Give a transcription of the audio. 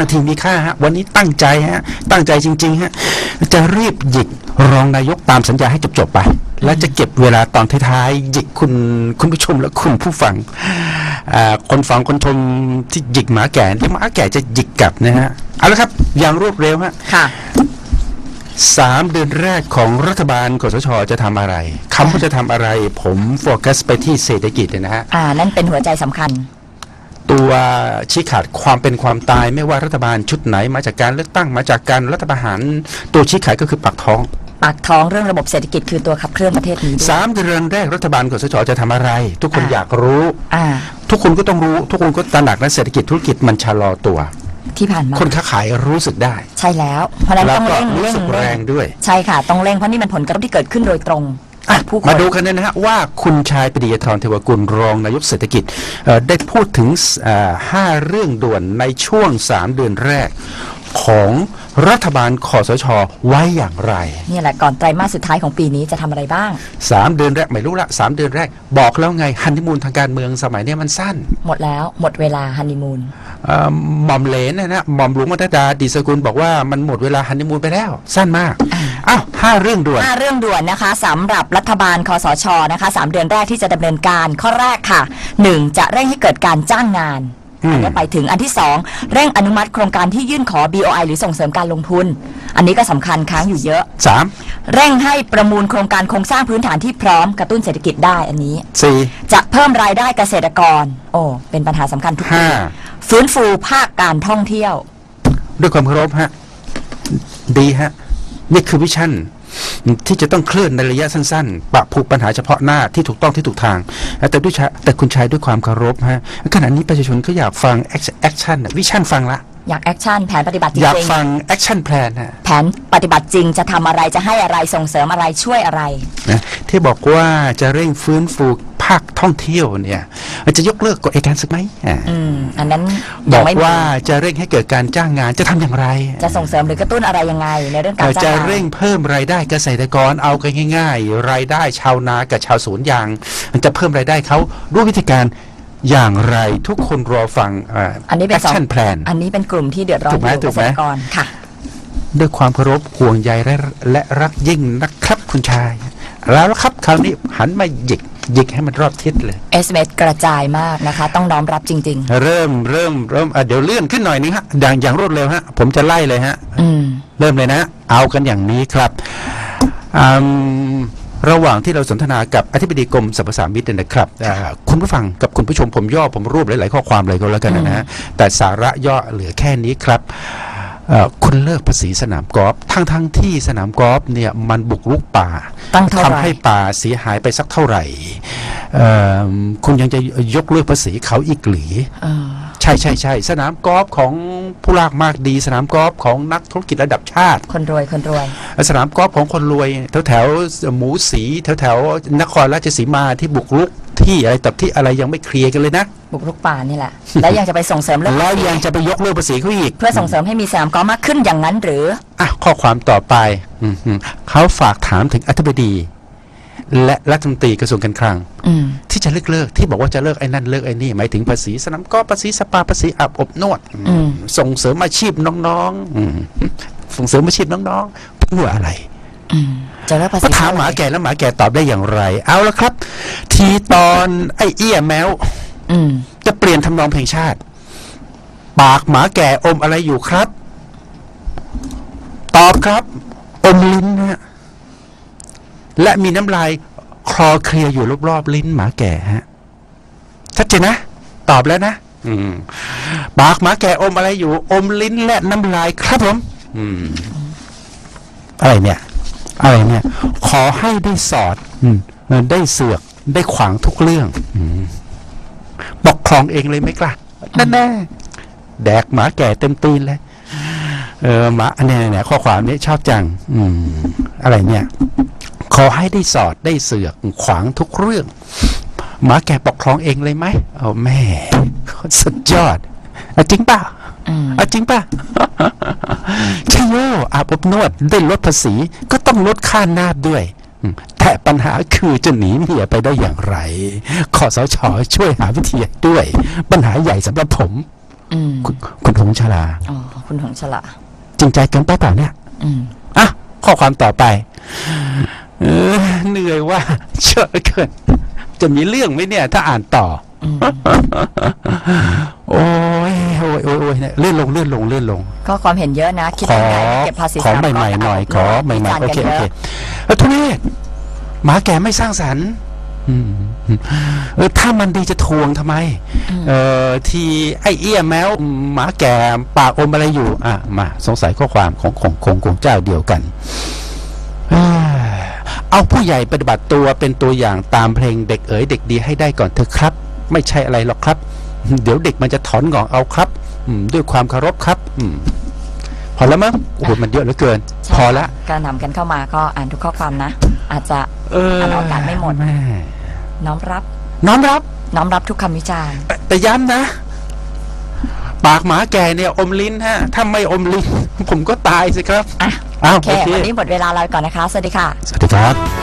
นาทีมีค่าฮะวันนี้ตั้งใจฮะตั้งใจจริงๆฮะจะรีบหยิกรองนายกตามสัญญาให้จบๆไป แล้วจะเก็บเวลาตอนท้ายๆหยิกคุณคุณผู้ชมและคุณผู้ฟังอ่าคนฟังคนชมที่หยิกหมาแก่ที่หมาแก่จะหยิกกลับนะฮะเอาละครับ อย่างรวดเร็วฮะค่ะสามเดือนแรกของรัฐบาลกสชจะทำอะไรคำว่าจะทำอะไร ผมโฟกัสไปที่เศรษฐกิจเลยนะฮะอ่านั่นเป็นหัวใจสำคัญ ตัวชี้ขาดความเป็นความตาย ไม่ว่ารัฐบาลชุดไหนมาจากการเลือกตั้งมาจากการรัฐประหาร ตัวชี้ขาดก็คือปากท้อง ปากท้องเรื่องระบบเศรษฐกิจคือตัวขับเคลื่อนประเทศนี้ด้วยสามเดือนแรกรัฐบาลกสชจะทำอะไร ทุกคนอ่าอยากรู้อ่าทุกคนก็ต้องรู้ ทุกคนก็ตระหนักนะเศรษฐกิจธุรกิจมันชะลอตัวที่ผ่านมาคนค้าขายรู้สึกได้ ใช่แล้ว เพราะฉะนั้นแล้วต้องก็เร่งรู้เร่งสึกแรเร่งงด้วย ใช่ค่ะ ต้องเร่งเพราะนี่มันผลกระทบที่เกิดขึ้นโดยตรง อะผู้มาดูกันนะฮะว่าคุณชายปรียธรเทวกุลรองนายกเศรษฐกิจได้พูดถึง 5 เรื่องด่วนในช่วง 3 เดือนแรก ของรัฐบาลคอสช ไว้อย่างไรนี่แหละก่อนไตรมาสสุดท้ายของปีนี้จะทำอะไรบ้างสามเดือนแรกไม่รู้ละสามเดือนแรก บอกแล้วไงฮันนีมูนทางการเมืองสมัยเนี้ยมันสั้นหมดแล้วหมดเวลาฮันนีมูนเอ่อหม่อมเหลนนะนะหม่อมหลวงมัตดาดีสกุลบอกว่ามันหมดเวลาฮันนีมูนไปแล้ว สั้นมากอ้าวห้าเรื่องด่วน ห้าเรื่องด่วนนะคะสำหรับรัฐบาลคอสชนะคะสามเดือนแรกที่จะดำเนินการข้อแรกค่ะหนึ่งจะเร่งให้เกิดการจ้างงาน อืมอันนี้ไปถึงอันที่สองเร่งอนุมัติโครงการที่ยื่นขอ BOI หรือส่งเสริมการลงทุน อันนี้ก็สำคัญค้างอยู่เยอะ สามเร่งให้ประมูลโครงการโครงสร้างพื้นฐานที่พร้อมกระตุ้นเศรษฐกิจได้อันนี้ สี่ จะเพิ่มรายได้เกษตรกร โอ้เป็นปัญหาสำคัญทุกปีห้า ฟื้นฟูภาคการท่องเที่ยว ด้วยความเคารพฮะ ดีฮะ นี่คือ vision ที่จะต้องเคลื่อนในระยะสั้นๆปะผุปัญหาเฉพาะหน้าที่ถูกต้องที่ถูกทาง แต่ด้วยชะแต่คุณชายด้วยความเคารพฮะขณะนี้ประชาชนก็อยากฟัง action vision ฟังละอยาก action แผนปฏิบัติจริงอยากฟัง action plan ฮะๆแผนปฏิบัติจริงจะทำอะไรจะให้อะไรส่งเสริมอะไรช่วยอะไรนะที่บอกว่าจะเร่งฟื้นฟูภาคท่องเที่ยวเนี่ยจะยกเลิกกฎอัยการศึกไหมอ่าอืมอันนั้นบยัองกไม่มีว่าจะเร่งให้เกิดการจ้างงานจะทำอย่างไร จะส่งเสริมหรือกระตุ้นอะไรยังไงในเรื่องการเอ่อจ้างจะงานเร่งเพิ่มรายได้เกษตรกรเอากันง่าย ๆ รายได้ชาวนากับชาวสวนยาง จะเพิ่มรายได้เขาด้วยวิธีการอย่างไรทุกคนรอฟังอันนี้แอเป็นคสองชั่นแพลนอันนี้เป็นกลุ่มที่เดือดร้อนถูกไหมอยู่ถูกไหมเกษตรกรค่ะด้วยความเคารพห่วงใยและและรักยิ่งนะครับคุณชาย แล้วละครับคราวนี้หันมาหยิก หยิกให้มันรอบทิศเลย SMS กระจายมากนะคะ ต้องน้อมรับจริง เริ่มเริ่มเริ่มอะเดี๋ยวเลื่อนขึ้นหน่อยนึงฮะอย่างอย่างรวดเร็วฮะ ผมจะไล่เลยฮะ ๆ อืม เริ่มเลยนะ เอากันอย่างนี้ครับอืมระหว่างที่เราสนทนากับอธิบดีกรมสรรพสามิตเนี่ยนะครับอ่าคุณผู้ฟังกับคุณผู้ชมผมย่อผมรวบหลายๆข้อความเลยก็แล้วกันนะฮะแต่สาระย่อเหลือแค่นี้ครับเอ่อ คุณเลิกภาษีสนามกอล์ฟทั้งทั้งๆที่สนามกอล์ฟเนี่ยมันบุกรุกป่าตั้งเท่าไหร่ทำให้ป่าเสียหายไปสักเท่าไหร่เอ่อคุณยังจะยกเลิกภาษีเขาอีกหรือเออใช่ใช่ใช่สนามกอล์ฟของผู้ลากมากดี สนามกอล์ฟของนักธุรกิจระดับชาติ คนรวยคนรวย สนามกอล์ฟของคนรวยแถวแถวๆหมูสีแถวแถวๆนครราชสีมาที่บุกรุก ที่อะไรตับที่อะไรยังไม่เคลียร์กันเลยนะ บุกรุกป่านี่แหละ แล้วยังจะไปส่งเสริมเรื่องแล้วยังจะไปยกเลิกภาษีเขาอีก เพื่อส่งเสริมให้มีสนามกอล์ฟมากขึ้นอย่างนั้นหรืออะข้อความต่อไปอืมอืมเขาฝากถามถึงอธิบดี และรัฐมนตรีกระทรวงการคลังอืมที่จะเลิกเลิกที่บอกว่าจะเลิกไอ้นั่นเลิกไอ้นี่หมายถึงภาษีสนามกอล์ฟภาษีสปาภาษีอาบอบนวดอืมส่งเสริมอาชีพน้องๆอืมส่งเสริมอาชีพน้องๆเพื่ออะไร อืม จะเลิกภาษีก็ถามหมาแก่แล้วหมาแก่ตอบได้อย่างไร เอาละครับ ทีตอนไอ้เอี้ยแมวอืมจะเปลี่ยนทำนองเพลงชาติ ปากหมาแก่อมอะไรอยู่ครับ ตอบครับ อมลิ้นนะฮะและมีน้ำลายคลอเคลียร์อยู่รอบๆลิ้นหมาแก่ฮะชัดเจนนะ ตอบแล้วนะอืมปากหมาแก่อมอะไรอยู่ อมลิ้นและน้ำลายครับผมอืมอะไรเนี่ย อะไรเนี่ย ขอให้ได้สอดอืมได้เสือกได้ขวางทุกเรื่องอืมปกครองเองเลยไหมกล่ะนั่นแน่แดกหมาแก่เต็มตีนเลยเออหมาอันเนี้ยเนี่ยข้อความนี้ชอบจัง อืม อะไรเนี่ย ขอให้ได้สอดได้เสือกขวางทุกเรื่อง หมาแก่ปกครองเองเลยไหมเอาแม่สุดยอดเอาจริงป่ะอืม เอาจริงป่ะชโยอาบอบนวดได้ลดภาษี ก็ต้องลดค่านาบด้วยอืมแต่ปัญหาคือจะหนีเมียไปได้อย่างไรขอสชช่วยหาวิธีด้วย ปัญหาใหญ่สำหรับผมอืมคุณคุณหงชลาอ๋อคุณหงฉลาจริงใจเกินไปเปล่าเนี่ยอืมอะข้อความต่อไปเออเหนื่อยว่าเชอะเกินจะมีเรื่องไหมเนี่ย ถ้าอ่านต่ออืม โอ้ยโอ้ยโอ้ยโอ้ยเนี่ยเลื่อนลงเลื่อนลงเลื่อนลง ก็ความเห็นเยอะนะ คิดขอยังไงเก็บภาษีขอสามใหม่ๆหน่อยขอใหม่วิจารๆโอณ์เคกันโอเยเคอะเออทุเรศหมาแก่ไม่สร้างสรรค์อืมเออถ้ามันดีจะทวงทำไม เออทีไอ้เอี้ยแมวหมาแก่ปากอมอะไรอยู่ อะ มา สงสัยข้อความของของของของเจ้าเดียวกันเอ้ยเอาผู้ใหญ่ปฏิบัติตัวเป็นตัวอย่างตามเพลงเด็กเอ๋ยเด็กดีให้ได้ก่อนเถอะครับ ไม่ใช่อะไรหรอกครับ เดี๋ยวเด็กมันจะถอนงอกเอาครับอืมด้วยความเคารพครับอืมพอแล้วมั้งโอ้โหมันเยอะเหลือเกินใช่พอละการนำกันเข้ามาก็อ่านทุกข้อความนะ อาจจะเอออ่านออกอากาศไม่หมดแน้อมรับ น้อมรับ น้อมรับทุกคำวิจารณ์แต่แต่ย้ำนะ ปากหมาแก่เนี่ยอมลิ้นฮะ ถ้าไม่อมลิ้น ผมก็ตายสิครับ อะอ้าวโอเคโอเค วันนี้หมดเวลาเราก่อนนะคะ สวัสดีค่ะ สวัสดีครับ